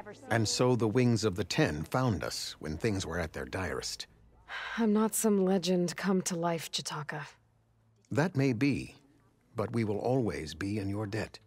ever seen. And so the Wings of the Ten found us when things were at their direst. I'm not some legend come to life, Chitaka. That may be, but we will always be in your debt.